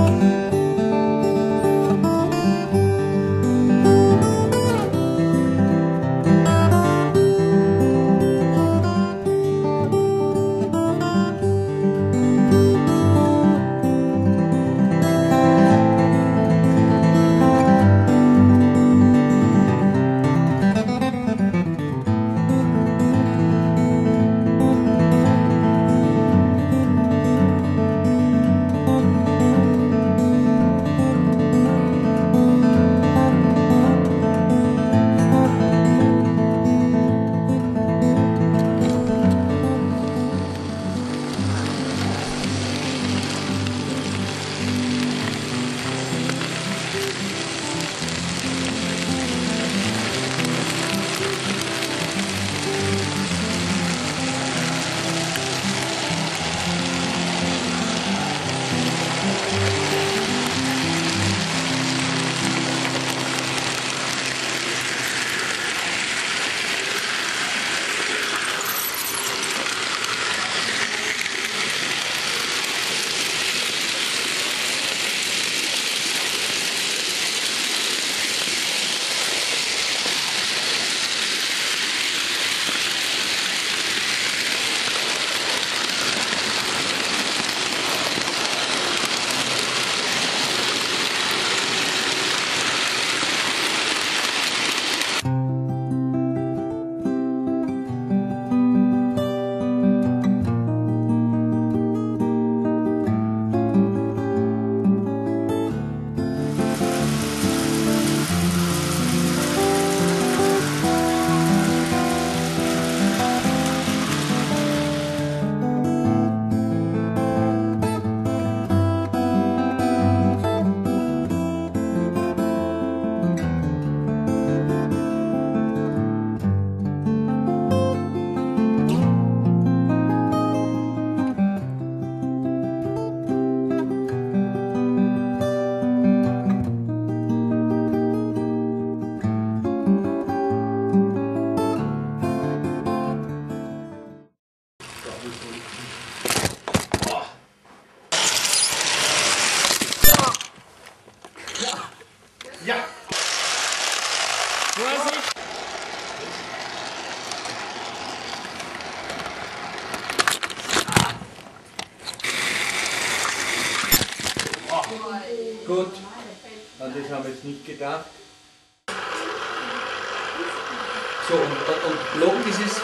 love. Ja. Vorsicht! Gut, an das haben wir jetzt nicht gedacht. So, und, und, und Block dieses